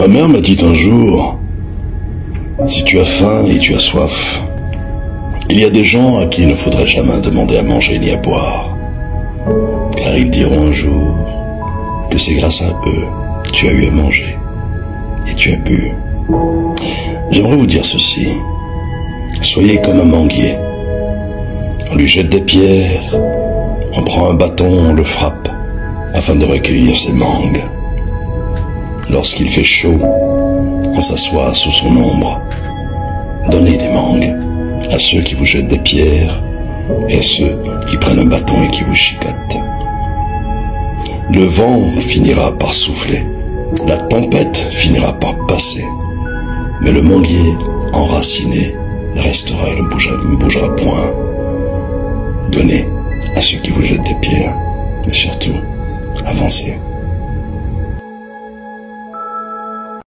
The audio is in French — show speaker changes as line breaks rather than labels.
Ma mère m'a dit un jour, si tu as faim et tu as soif, il y a des gens à qui il ne faudrait jamais demander à manger ni à boire, car ils diront un jour que c'est grâce à eux que tu as eu à manger et tu as bu. J'aimerais vous dire ceci. Soyez comme un manguier. On lui jette des pierres, on prend un bâton, on le frappe, afin de recueillir ses mangues. Lorsqu'il fait chaud, on s'assoit sous son ombre. Donnez des mangues à ceux qui vous jettent des pierres et à ceux qui prennent un bâton et qui vous chicotent. Le vent finira par souffler, la tempête finira par passer, mais le manguier enraciné restera et ne bougera, point. Donnez à ceux qui vous jettent des pierres, mais surtout, avancez.